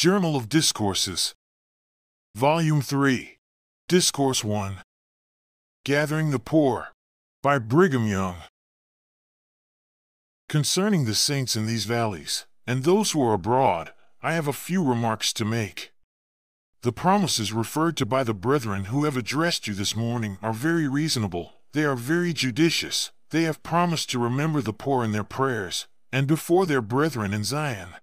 Journal of Discourses, Volume 3, Discourse 1 Gathering the Poor by Brigham Young. Concerning the saints in these valleys, and those who are abroad, I have a few remarks to make. The promises referred to by the brethren who have addressed you this morning are very reasonable, they are very judicious, they have promised to remember the poor in their prayers, and before their brethren in Zion.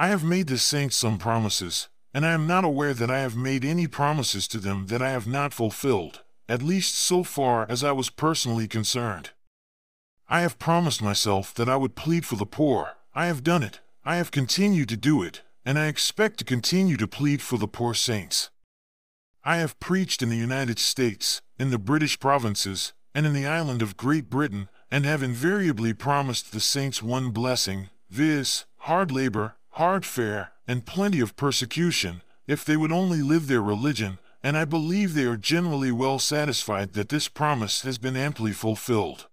I have made the saints some promises, and I am not aware that I have made any promises to them that I have not fulfilled, at least so far as I was personally concerned. I have promised myself that I would plead for the poor, I have done it, I have continued to do it, and I expect to continue to plead for the poor saints. I have preached in the United States, in the British provinces, and in the island of Great Britain, and have invariably promised the saints one blessing, viz., hard labor, hard fare, and plenty of persecution, if they would only live their religion, and I believe they are generally well satisfied that this promise has been amply fulfilled.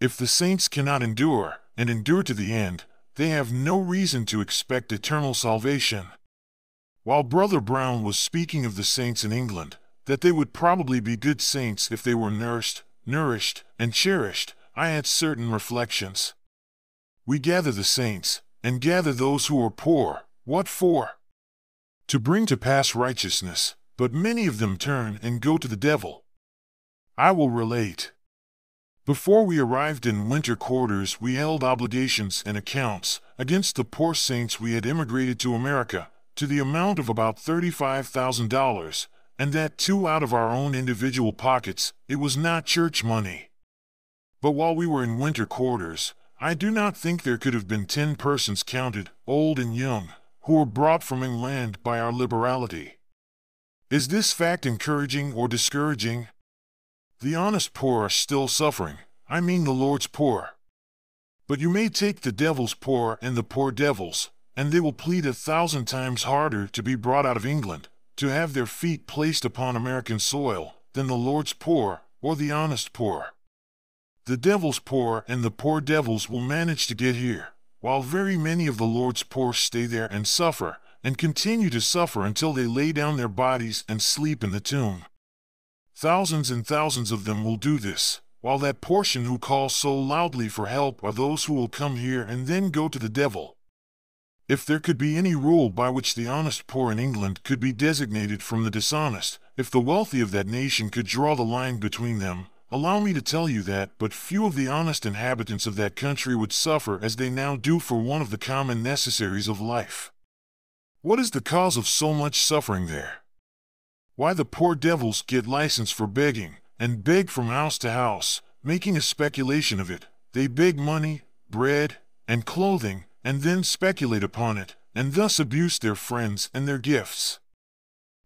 If the saints cannot endure, and endure to the end, they have no reason to expect eternal salvation. While Brother Brown was speaking of the saints in England, that they would probably be good saints if they were nursed, nourished, and cherished, I had certain reflections. We gather the saints, and gather those who are poor, what for? To bring to pass righteousness, but many of them turn and go to the devil. I will relate. Before we arrived in winter quarters, we held obligations and accounts against the poor saints we had immigrated to America to the amount of about $35,000, and that too out of our own individual pockets. It was not church money. But while we were in winter quarters, I do not think there could have been ten persons counted, old and young, who were brought from England by our liberality. Is this fact encouraging or discouraging? The honest poor are still suffering, I mean the Lord's poor. But you may take the devil's poor and the poor devils, and they will plead a thousand times harder to be brought out of England, to have their feet placed upon American soil, than the Lord's poor or the honest poor. The devil's poor and the poor devils will manage to get here, while very many of the Lord's poor stay there and suffer, and continue to suffer until they lay down their bodies and sleep in the tomb. Thousands and thousands of them will do this, while that portion who call so loudly for help are those who will come here and then go to the devil. If there could be any rule by which the honest poor in England could be designated from the dishonest, if the wealthy of that nation could draw the line between them, allow me to tell you that but few of the honest inhabitants of that country would suffer as they now do for one of the common necessaries of life. What is the cause of so much suffering there? Why the poor devils get license for begging, and beg from house to house, making a speculation of it. They beg money, bread, and clothing, and then speculate upon it, and thus abuse their friends and their gifts.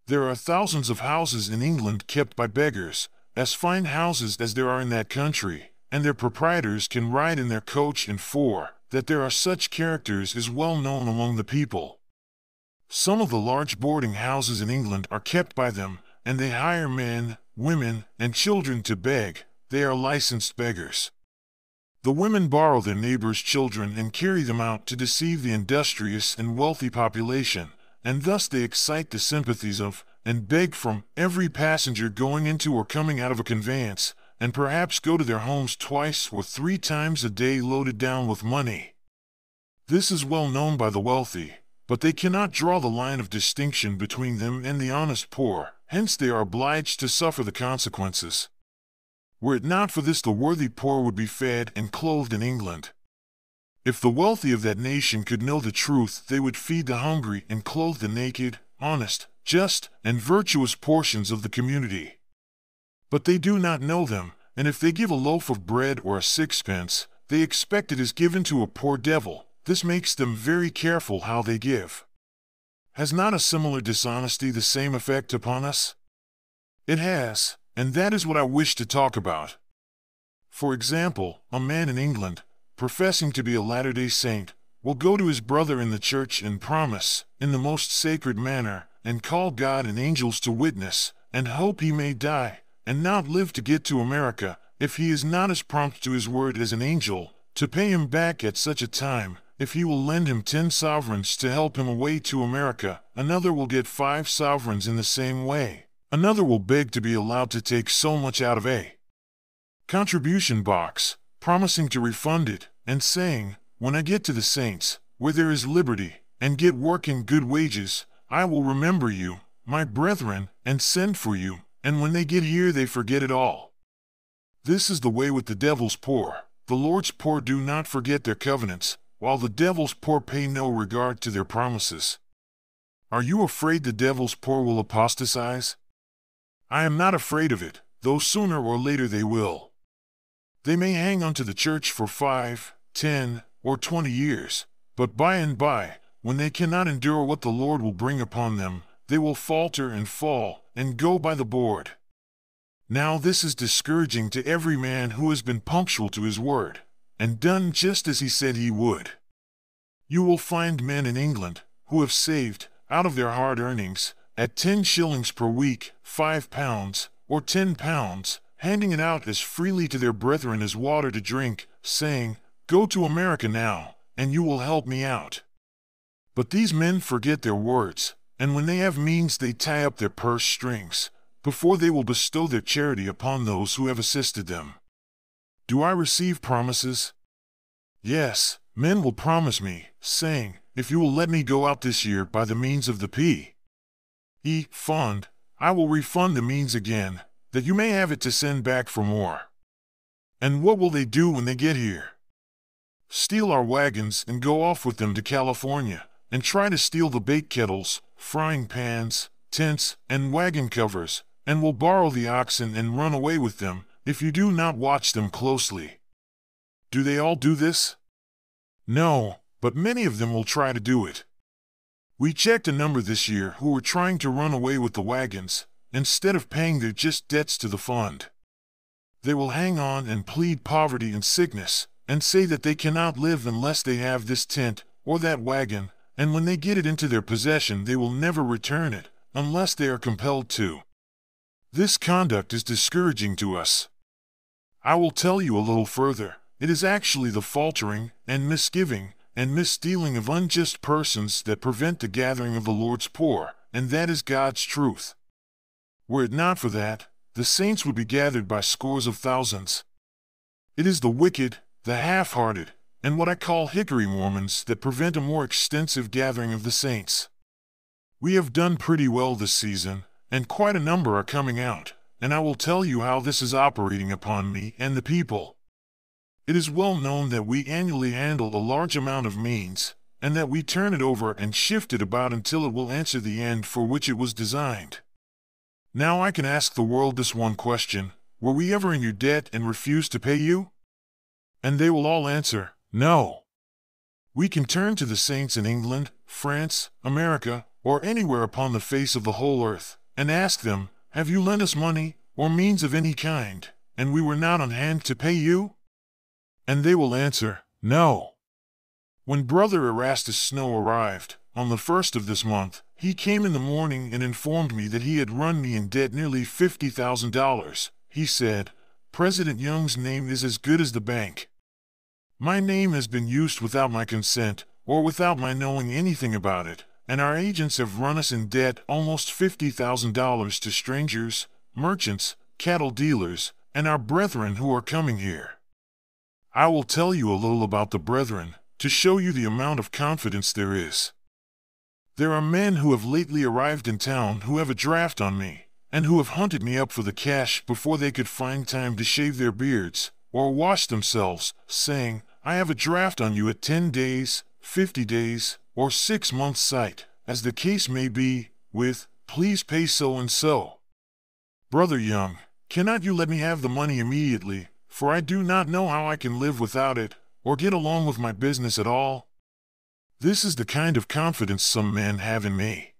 There are thousands of houses in England kept by beggars, as fine houses as there are in that country, and their proprietors can ride in their coach and four, that there are such characters is well known among the people. Some of the large boarding houses in England are kept by them, and they hire men, women, and children to beg. They are licensed beggars. The women borrow their neighbors' children and carry them out to deceive the industrious and wealthy population, and thus they excite the sympathies of, and beg from, every passenger going into or coming out of a conveyance, and perhaps go to their homes twice or three times a day loaded down with money. This is well known by the wealthy, but they cannot draw the line of distinction between them and the honest poor, hence they are obliged to suffer the consequences. Were it not for this, the worthy poor would be fed and clothed in England. If the wealthy of that nation could know the truth, they would feed the hungry and clothe the naked, honest, just, and virtuous portions of the community. But they do not know them, and if they give a loaf of bread or a sixpence, they expect it is given to a poor devil, this makes them very careful how they give. Has not a similar dishonesty the same effect upon us? It has, and that is what I wish to talk about. For example, a man in England, professing to be a Latter day Saint, will go to his brother in the church and promise, in the most sacred manner, and call God and angels to witness, and hope he may die, and not live to get to America, if he is not as prompt to his word as an angel, to pay him back at such a time, if he will lend him ten sovereigns to help him away to America, another will get five sovereigns in the same way. Another will beg to be allowed to take so much out of a contribution box, promising to refund it, and saying, When I get to the saints, where there is liberty, and get work and good wages, I will remember you, my brethren, and send for you, and when they get here they forget it all. This is the way with the devil's poor. The Lord's poor do not forget their covenants, while the devil's poor pay no regard to their promises. Are you afraid the devil's poor will apostatize? I am not afraid of it, though sooner or later they will. They may hang on to the church for five, ten, or twenty years, but by and by, when they cannot endure what the Lord will bring upon them, they will falter and fall, and go by the board. Now this is discouraging to every man who has been punctual to his word and done just as he said he would. You will find men in England who have saved, out of their hard earnings, at ten shillings per week, five pounds, or ten pounds, handing it out as freely to their brethren as water to drink, saying, Go to America now, and you will help me out. But these men forget their words, and when they have means they tie up their purse strings, before they will bestow their charity upon those who have assisted them. Do I receive promises? Yes, men will promise me, saying, If you will let me go out this year by the means of the P. E. Fund, I will refund the means again, that you may have it to send back for more. And what will they do when they get here? Steal our wagons and go off with them to California, and try to steal the bake kettles, frying pans, tents, and wagon covers, and will borrow the oxen and run away with them, if you do not watch them closely. Do they all do this? No, but many of them will try to do it. We checked a number this year who were trying to run away with the wagons, instead of paying their just debts to the fund. They will hang on and plead poverty and sickness, and say that they cannot live unless they have this tent or that wagon, and when they get it into their possession they will never return it, unless they are compelled to. This conduct is discouraging to us. I will tell you a little further. It is actually the faltering, and misgiving, and misdealing of unjust persons that prevent the gathering of the Lord's poor, and that is God's truth. Were it not for that, the saints would be gathered by scores of thousands. It is the wicked, the half hearted, and what I call hickory Mormons that prevent a more extensive gathering of the saints. We have done pretty well this season, and quite a number are coming out and I will tell you how this is operating upon me and the people. It is well known that we annually handle a large amount of means, and that we turn it over and shift it about until it will answer the end for which it was designed. Now I can ask the world this one question Were we ever in your debt and refused to pay you? And they will all answer, No. We can turn to the saints in England, France, America, or anywhere upon the face of the whole earth, and ask them, have you lent us money, or means of any kind, and we were not on hand to pay you? And they will answer, No. When Brother Erastus Snow arrived, on the first of this month, he came in the morning and informed me that he had run me in debt nearly $50,000. He said, President Young's name is as good as the bank. My name has been used without my consent, or without my knowing anything about it, and our agents have run us in debt almost $50,000 to strangers, merchants, cattle dealers, and our brethren who are coming here. I will tell you a little about the brethren, to show you the amount of confidence there is. There are men who have lately arrived in town who have a draft on me, and who have hunted me up for the cash before they could find time to shave their beards, or wash themselves, saying, I have a draft on you at ten days, fifty days, or six months' sight, as the case may be, with, please pay so and so. Brother Young, cannot you let me have the money immediately, for I do not know how I can live without it, or get along with my business at all? This is the kind of confidence some men have in me.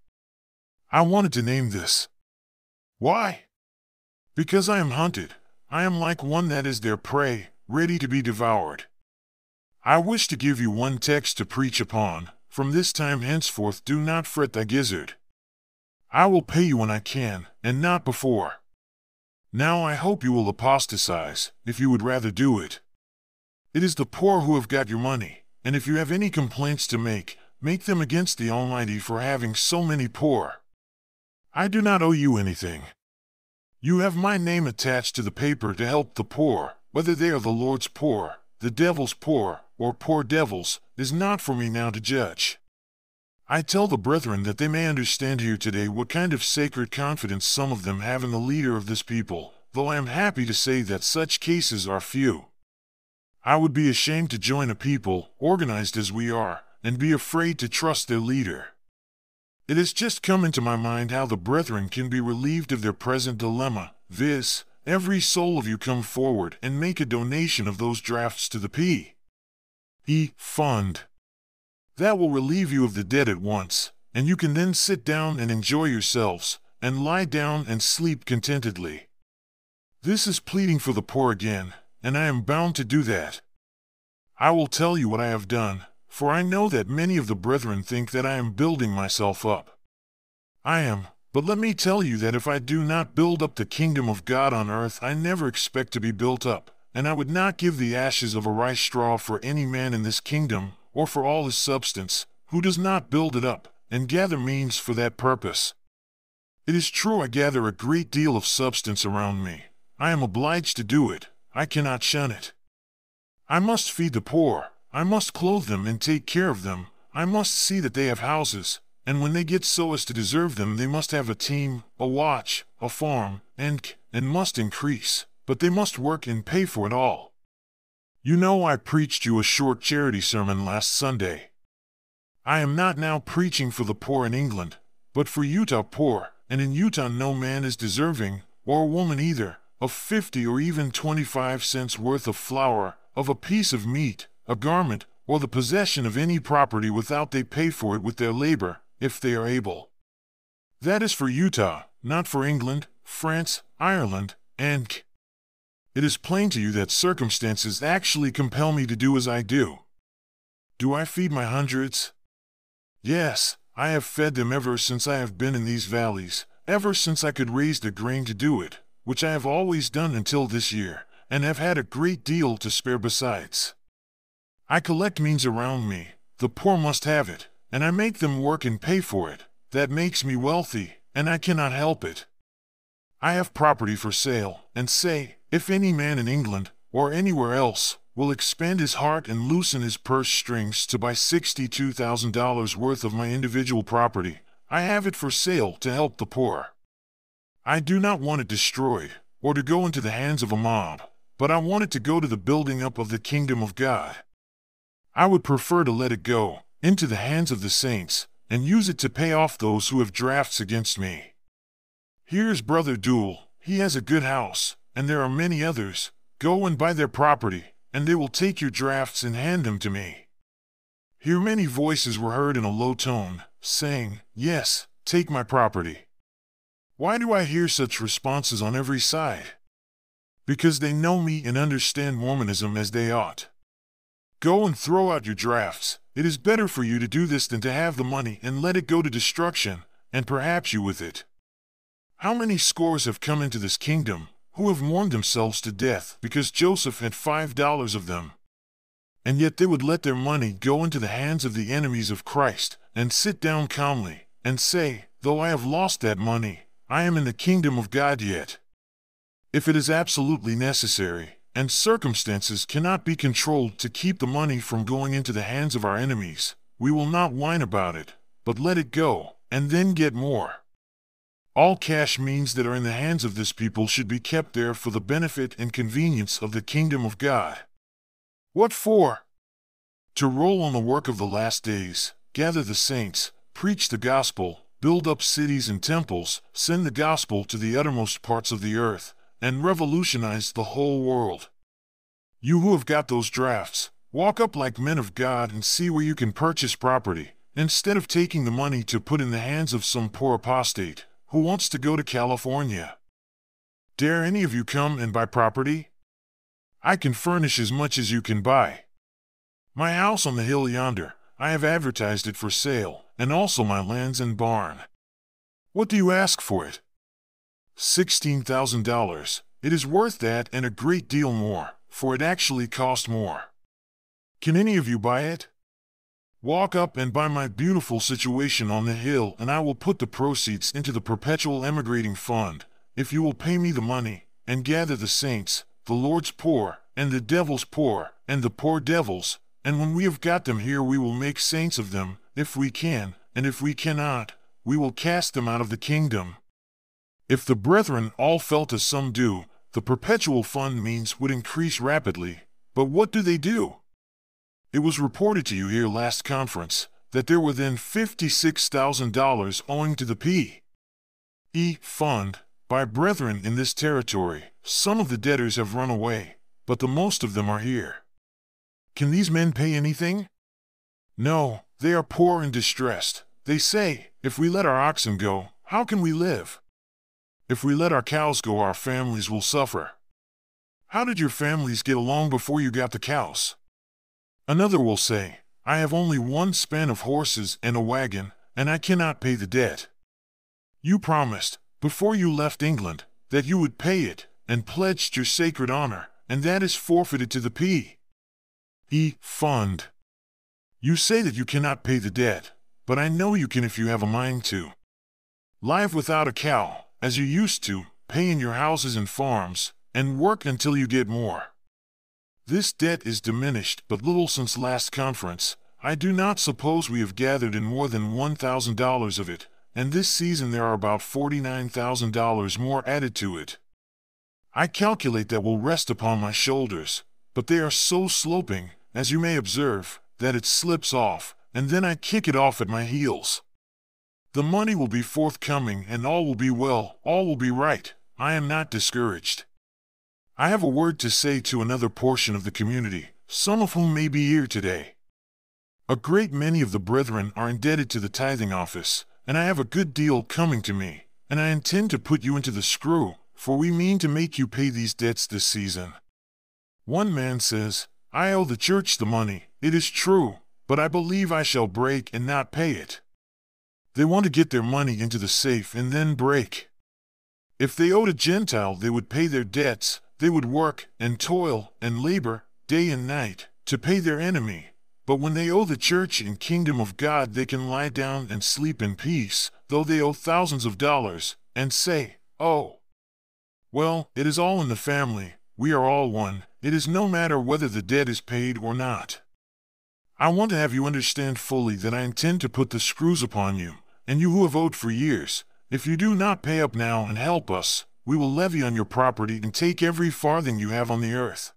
I wanted to name this. Why? Because I am hunted. I am like one that is their prey, ready to be devoured. I wish to give you one text to preach upon, from this time henceforth do not fret thy gizzard. I will pay you when I can, and not before. Now I hope you will apostatize, if you would rather do it. It is the poor who have got your money, and if you have any complaints to make, make them against the Almighty for having so many poor. I do not owe you anything. You have my name attached to the paper to help the poor, whether they are the Lord's poor, the devil's poor, or poor devils, is not for me now to judge. I tell the brethren that they may understand here today what kind of sacred confidence some of them have in the leader of this people, though I am happy to say that such cases are few. I would be ashamed to join a people, organized as we are, and be afraid to trust their leader. It has just come into my mind how the brethren can be relieved of their present dilemma, viz., every soul of you come forward and make a donation of those drafts to the P. E. Fund. That will relieve you of the debt at once, and you can then sit down and enjoy yourselves, and lie down and sleep contentedly. This is pleading for the poor again, and I am bound to do that. I will tell you what I have done, for I know that many of the brethren think that I am building myself up. I am, but let me tell you that if I do not build up the kingdom of God on earth, I never expect to be built up, and I would not give the ashes of a rice straw for any man in this kingdom, or for all his substance, who does not build it up, and gather means for that purpose. It is true I gather a great deal of substance around me. I am obliged to do it. I cannot shun it. I must feed the poor. I must clothe them and take care of them. I must see that they have houses, and when they get so as to deserve them, they must have a team, a watch, a farm, and, and must increase. But they must work and pay for it all. You know I preached you a short charity sermon last Sunday. I am not now preaching for the poor in England, but for Utah poor, and in Utah no man is deserving, or woman either, of fifty or even twenty-five cents worth of flour, of a piece of meat, a garment, or the possession of any property without they pay for it with their labor, if they are able. That is for Utah, not for England, France, Ireland, and it is plain to you that circumstances actually compel me to do as I do. Do I feed my hundreds? Yes, I have fed them ever since I have been in these valleys, ever since I could raise the grain to do it, which I have always done until this year, and have had a great deal to spare besides. I collect means around me, the poor must have it, and I make them work and pay for it. That makes me wealthy, and I cannot help it. I have property for sale, and say, if any man in England, or anywhere else, will expand his heart and loosen his purse strings to buy $62,000 worth of my individual property, I have it for sale to help the poor. I do not want it destroyed, or to go into the hands of a mob, but I want it to go to the building up of the kingdom of God. I would prefer to let it go, into the hands of the saints, and use it to pay off those who have drafts against me. Here's Brother Duell, he has a good house, and there are many others. Go and buy their property, and they will take your drafts and hand them to me. Here many voices were heard in a low tone, saying, Yes, take my property. Why do I hear such responses on every side? Because they know me and understand Mormonism as they ought. Go and throw out your drafts, it is better for you to do this than to have the money and let it go to destruction, and perhaps you with it. How many scores have come into this kingdom, who have mourned themselves to death because Joseph had five dollars of them? And yet they would let their money go into the hands of the enemies of Christ, and sit down calmly, and say, Though I have lost that money, I am in the kingdom of God yet. If it is absolutely necessary, and circumstances cannot be controlled to keep the money from going into the hands of our enemies, we will not whine about it, but let it go, and then get more. All cash means that are in the hands of this people should be kept there for the benefit and convenience of the kingdom of God. What for? To roll on the work of the last days, gather the saints, preach the gospel, build up cities and temples, send the gospel to the uttermost parts of the earth, and revolutionize the whole world. You who have got those drafts, walk up like men of God and see where you can purchase property, instead of taking the money to put in the hands of some poor apostate who wants to go to California. Dare any of you come and buy property? I can furnish as much as you can buy. My house on the hill yonder, I have advertised it for sale, and also my lands and barn. What do you ask for it? $16,000. It is worth that and a great deal more, for it actually cost more. Can any of you buy it? Walk up and buy my beautiful situation on the hill, and I will put the proceeds into the perpetual emigrating fund, if you will pay me the money, and gather the saints, the Lord's poor, and the devil's poor, and the poor devils, and when we have got them here we will make saints of them, if we can, and if we cannot, we will cast them out of the kingdom. If the brethren all felt as some do, the perpetual fund means would increase rapidly. But what do they do? It was reported to you here last conference that there were then $56,000 owing to the P. E. Fund by brethren in this territory. Some of the debtors have run away, but the most of them are here. Can these men pay anything? No, they are poor and distressed. They say, if we let our oxen go, how can we live? If we let our cows go, our families will suffer. How did your families get along before you got the cows? Another will say, I have only one span of horses and a wagon, and I cannot pay the debt. You promised, before you left England, that you would pay it, and pledged your sacred honor, and that is forfeited to the P. E. Fund. You say that you cannot pay the debt, but I know you can if you have a mind to. Live without a cow, as you used to, pay in your houses and farms, and work until you get more. This debt is diminished but little since last conference. I do not suppose we have gathered in more than $1,000 of it, and this season there are about $49,000 more added to it. I calculate that will rest upon my shoulders, but they are so sloping, as you may observe, that it slips off, and then I kick it off at my heels. The money will be forthcoming, and all will be well, all will be right. I am not discouraged. I have a word to say to another portion of the community, some of whom may be here today. A great many of the brethren are indebted to the tithing office, and I have a good deal coming to me, and I intend to put you into the screw, for we mean to make you pay these debts this season. One man says, I owe the church the money, it is true, but I believe I shall break and not pay it. They want to get their money into the safe and then break. If they owed a Gentile, they would pay their debts, they would work and toil and labor day and night to pay their enemy. But when they owe the church and kingdom of God, they can lie down and sleep in peace, though they owe thousands of dollars, and say, Oh, well, it is all in the family, we are all one, it is no matter whether the debt is paid or not. I want to have you understand fully that I intend to put the screws upon you, and you who have owed for years, if you do not pay up now and help us, we will levy on your property and take every farthing you have on the earth.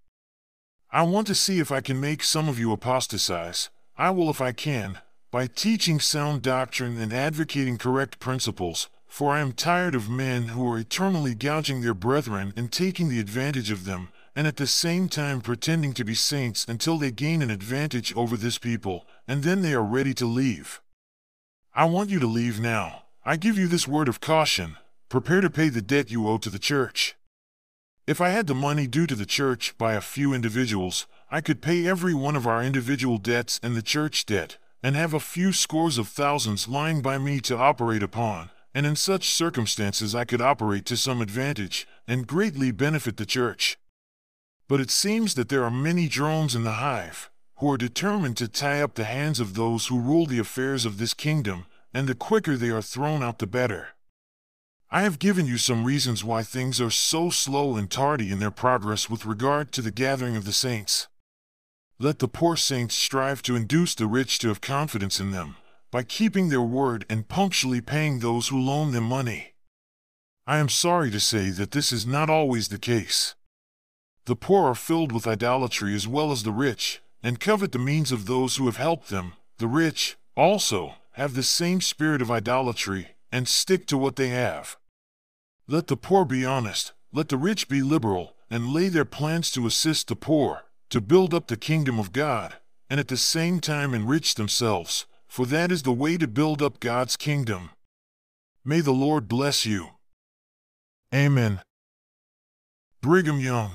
I want to see if I can make some of you apostatize. I will if I can, by teaching sound doctrine and advocating correct principles, for I am tired of men who are eternally gouging their brethren and taking the advantage of them, and at the same time pretending to be saints until they gain an advantage over this people, and then they are ready to leave. I want you to leave now. I give you this word of caution, Prepare to pay the debt you owe to the church. If I had the money due to the church by a few individuals, I could pay every one of our individual debts and the church debt, and have a few scores of thousands lying by me to operate upon, and in such circumstances I could operate to some advantage, and greatly benefit the church. But it seems that there are many drones in the hive, who are determined to tie up the hands of those who rule the affairs of this kingdom, and the quicker they are thrown out the better. I have given you some reasons why things are so slow and tardy in their progress with regard to the gathering of the saints. Let the poor saints strive to induce the rich to have confidence in them, by keeping their word and punctually paying those who loan them money. I am sorry to say that this is not always the case. The poor are filled with idolatry as well as the rich, and covet the means of those who have helped them. The rich, also, have the same spirit of idolatry, and stick to what they have. Let the poor be honest, let the rich be liberal, and lay their plans to assist the poor, to build up the kingdom of God, and at the same time enrich themselves, for that is the way to build up God's kingdom. May the Lord bless you. Amen. Brigham Young